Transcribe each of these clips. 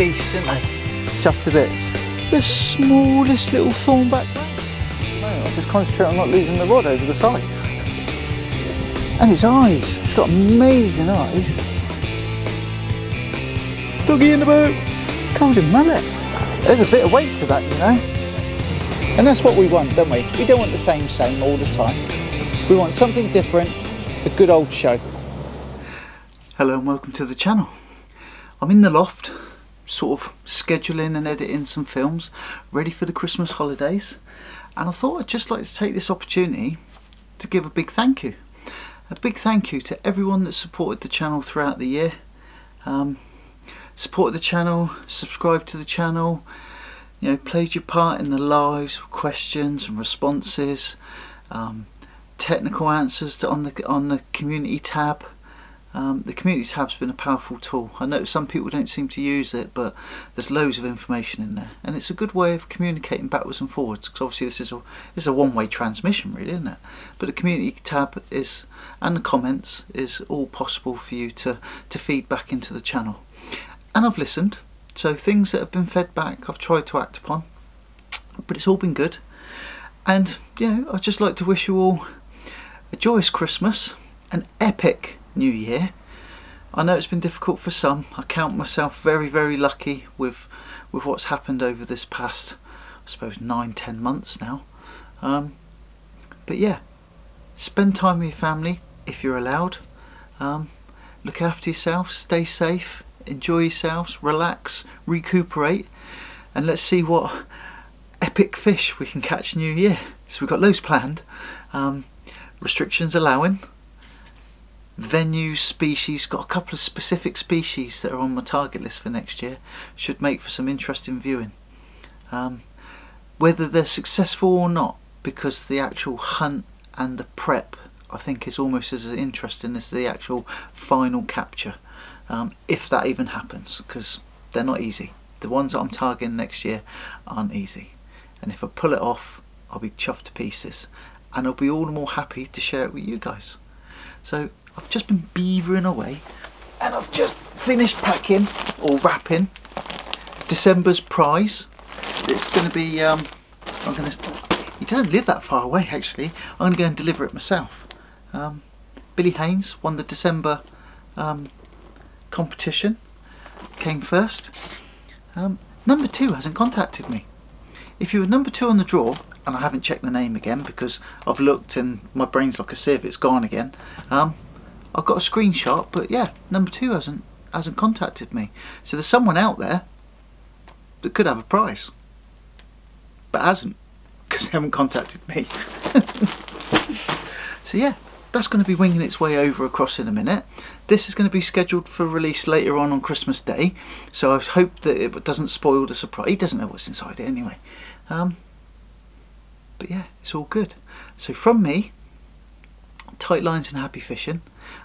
beasts, aren't they? Chuffed to bits. The smallest little thornback No, I'll just concentrate on not losing the rod over the side. And its eyes. It's got amazing eyes. Doggy in the boat. Golden mullet. There's a bit of weight to that, you know. And that's what we want, don't we? We don't want the same same all the time. We want something different, a good old show. Hello and welcome to the channel. I'm in the loft, sort of scheduling and editing some films, ready for the Christmas holidays. And I thought I'd just like to take this opportunity to give a big thank you. A big thank you to everyone that supported the channel throughout the year. Um, supported the channel, subscribed to the channel, you know, played your part in the lives, questions and responses, um, technical answers to, on the on the community tab. Um, the community tab's been a powerful tool. I know some people don't seem to use it, but there's loads of information in there, and it's a good way of communicating backwards and forwards. Because obviously this is a this is a one-way transmission, really, isn't it? But the community tab is and the comments is all possible for you to to feed back into the channel. And I've listened, so things that have been fed back, I've tried to act upon, but it's all been good. And you know, I'd just like to wish you all a joyous Christmas, an epic new year. I know it's been difficult for some. I count myself very, very lucky with with what's happened over this past, I suppose, nine, ten months now. Um, but yeah, spend time with your family if you're allowed. Um, look after yourself, stay safe, enjoy yourselves, relax, recuperate, and let's see what epic fish we can catch New Year. So we've got loads planned. Um, restrictions allowing venue species got a couple of specific species that are on my target list for next year should make for some interesting viewing. Um, whether they're successful or not because the actual hunt and the prep I think is almost as interesting as the actual final capture um, if that even happens because they're not easy. The ones that I'm targeting next year aren't easy. And if I pull it off I'll be chuffed to pieces. And I'll be all the more happy to share it with you guys. So I've just been beavering away and I've just finished packing or wrapping December's prize. It's going to be, um, I'm going to, he doesn't live that far away actually. I'm going to go and deliver it myself. Um, Billy Haynes won the December um, competition, came first. Um, number two hasn't contacted me. If you were number two on the draw, and I haven't checked the name again because I've looked and my brain's like a sieve, it's gone again. Um, I've got a screenshot, but yeah, number two hasn't hasn't contacted me. So there's someone out there that could have a prize, but hasn't because they haven't contacted me. so yeah, that's going to be winging its way over across in a minute. This is going to be scheduled for release later on on Christmas Day, so I hope that it doesn't spoil the surprise. He doesn't know what's inside it anyway. Um, but yeah, it's all good. So from me, tight lines and happy fishing.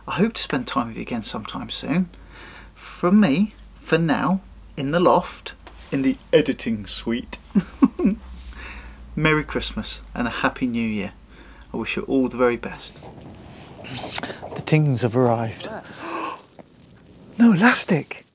I hope to spend time with you again sometime soon. From me, for now, in the loft, in the editing suite, Merry Christmas and a Happy New Year. I wish you all the very best. The tings have arrived. No elastic.